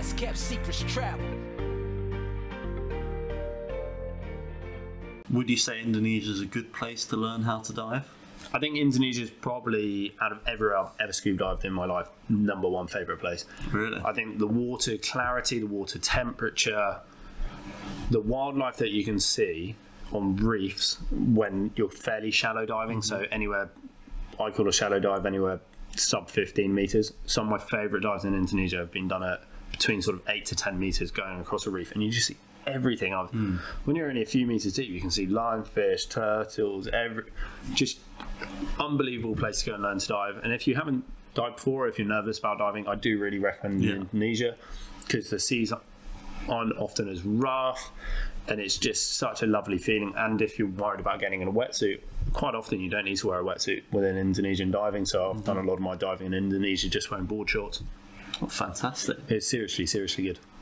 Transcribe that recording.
best kept secrets travel. Would you say Indonesia is a good place to learn how to dive? I think Indonesia is probably out of everywhere I've ever scuba dived in my life, number one favorite place. Really? I think the water clarity, the water temperature, the wildlife that you can see on reefs when you're fairly shallow diving. So mm-hmm. anywhere, I call a shallow dive anywhere sub 15 meters. Some of my favorite dives in Indonesia have been done at between sort of eight to 10 meters going across a reef, and you just see everything. I've, hmm. When you're only a few meters deep, you can see lionfish, turtles, every just unbelievable place to go and learn to dive. And if you haven't dived before, if you're nervous about diving, I do really recommend Yeah. Indonesia because the seas aren't often as rough and it's just such a lovely feeling. And if you're worried about getting in a wetsuit, quite often you don't need to wear a wetsuit within Indonesian diving. So I've hmm. done a lot of my diving in Indonesia just wearing board shorts. Fantastic. It's seriously, seriously good.